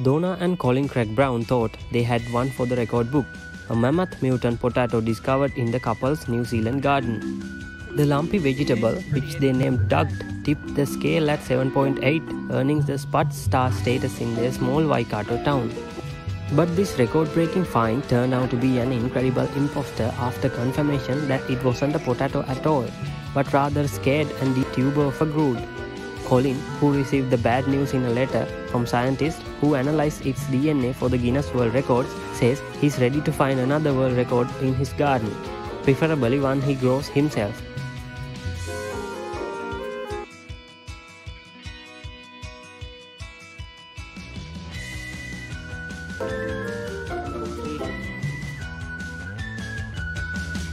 Donna and Colin Craig Brown thought they had one for the record book, a mammoth mutant potato discovered in the couple's New Zealand garden. The lumpy vegetable, which they named Doug, tipped the scale at 7.8, earning the Spud star status in their small Waikato town. But this record-breaking find turned out to be an incredible imposter after confirmation that it wasn't a potato at all, but rather scared and the tuber of a gourd. Colin, who received the bad news in a letter from scientists who analyzed its DNA for the Guinness World Records, says he's ready to find another world record in his garden, preferably one he grows himself.